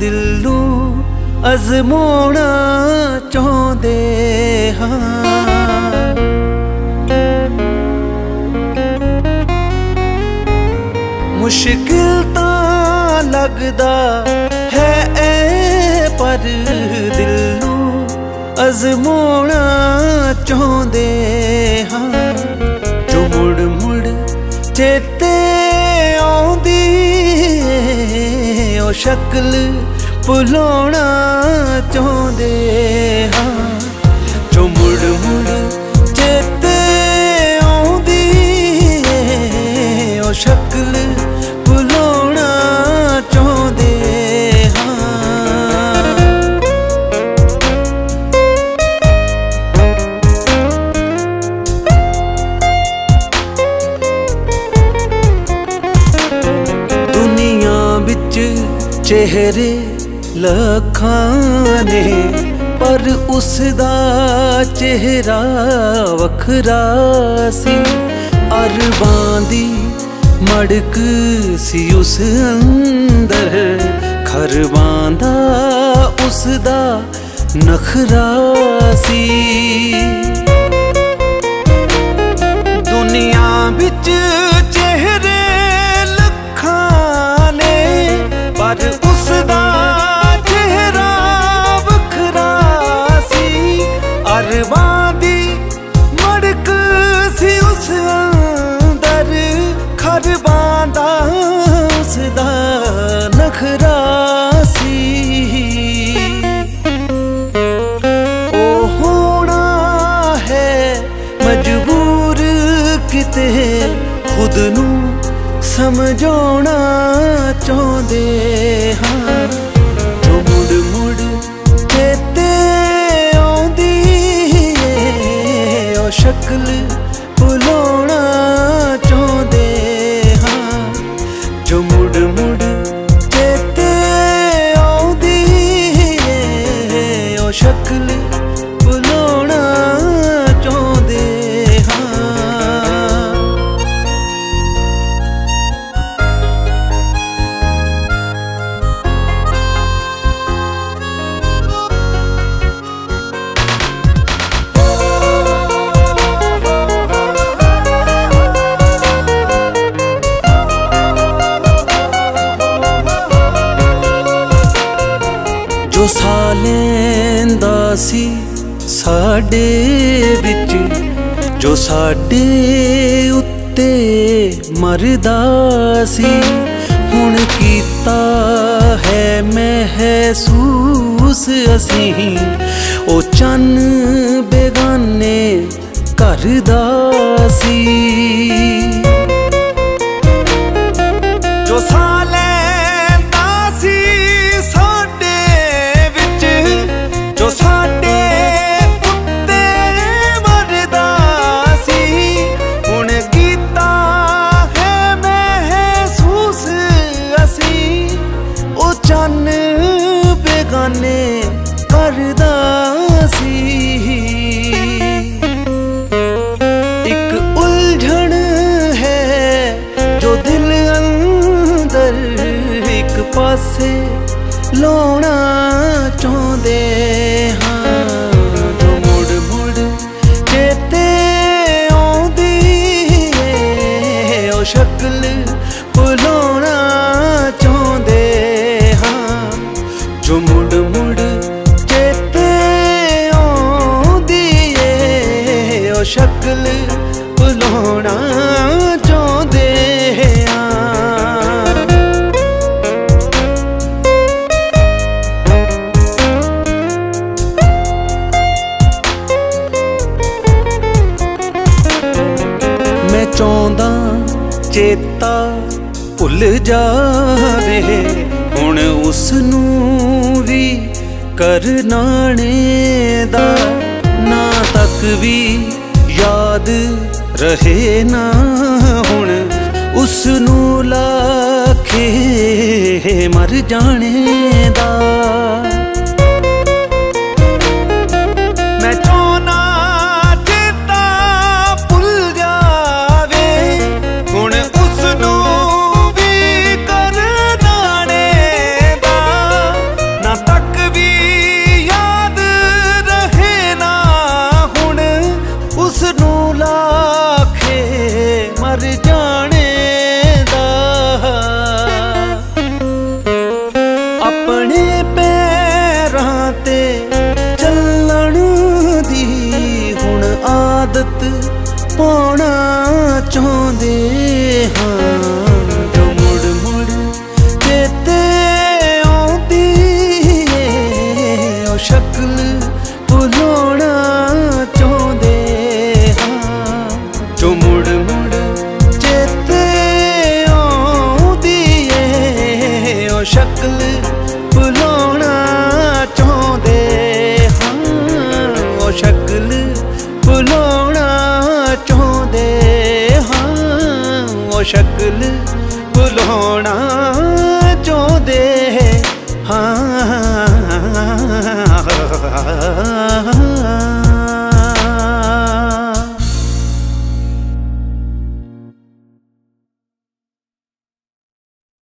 ਦਿਲ ਨੂੰ ਅਜ਼ਮਾਉਣਾ ਚਾਹੁੰਦੇ ਹਾਂ। ਮੁਸ਼ਕਿਲ ਤਾਂ ਲੱਗਦਾ ਹੈ ਐ, ਪਰ ਦਿਲ ਨੂੰ ਅਜ਼ਮਾਉਣਾ ਚਾਹੁੰਦੇ ਹਾਂ। ਜੋ ਮੁੜ ਮੁੜ ਚੇਤੇ ਆਉਂਦੀ ਉਹ ਸ਼ਕਲ ਭੁਲਾਉਣਾ ਚਾਹੁੰਦੇ ਹਾਂ? ਜੋ ਮੁੜ ਮੁੜ ਚਿਹਰੇ ਲੱਖਾਂ ਨੇ, ਪਰ ਉਸ ਦਾ ਚਿਹਰਾ ਵੱਖਰਾ ਸੀ। ਅਰਬਾਂ ਦੀ ਮੜਕ ਸੀ ਉਸ ਅੰਦਰ, ਖਰਬਾਂ ਦਾ ਉਸ ਦਾ ਨਖਰਾ ਸੀ। ਦੁਨੀਆ ਵਿੱਚ ਚਿਹਰੇ ਪਰ ਉਸ ਦਾ ਚਿਹਰਾ ਵੱਖਰਾ ਸੀ। ਅਰਵਾਂ ਦੀ ਮੜਕ ਸੀ ਉਸ ਅੰਦਰ। ਖਰਬਾਂ ਦਾ ਉਸ ਦਾ ਨਖਰਾ ਸੀ। ਉਹ ਹੋਣਾ ਹੈ ਮਜਬੂਰ ਕਿਤੇ ਖੁਦ ਨੂੰ ਸਮਝਾਉਣਾ ਚਾਹੁੰਦੇ ਹਾਂ। ਜੋ ਮੁੜ ਮੁੜ ਚੇਤੇ ਆਉਂਦੀ ਏ, ਉਹ ਸ਼ਕਲ ਭੁਲਾਉਣਾ ਚਾਹੁੰਦੇ ਹਾਂ। ਜੋ ਮੁੜ ਮੁੜ ਚੇਤੇ ਆਉਂਦੀ ਏ, ਉਹ ਸ਼ਕਲ ਜੋ ਸਾਹ ਲੈਂਦਾ ਸੀ ਸਾਡੇ ਵਿੱਚ, ਜੋ ਸਾਡੇ ਉੱਤੇ ਮਰਦਾ ਸੀ। ਹੁਣ ਕੀਤਾ ਹੈ ਮਹਿਸੂਸ ਅਸੀਂ, ਉਹ ਚੰਨ ਬੇਗਾਨੇ ਕਰਦਾ ਸੀ। ਪਾਸੇ ਲਾਉਣਾ ਚਾਹੁੰਦੇ ਹਾਂ। ਚਾਹੁੰਦਾ, ਚੇਤਾ ਭੁੱਲ ਜਾਵੇ। ਹੁਣ ਉਸ ਨੂੰ ਵੀ ਕਰਨਾਣੇ ਦਾ ਨਾ ਤੱਕ ਵੀ ਯਾਦ ਰਹੇ ਨਾ ਹੁਣ ਉਸ ਨੂੰ ਲਾਖੇ ਮਰ ਜਾਣੇ ਦਾ। ਚਾਹੁੰਦੇ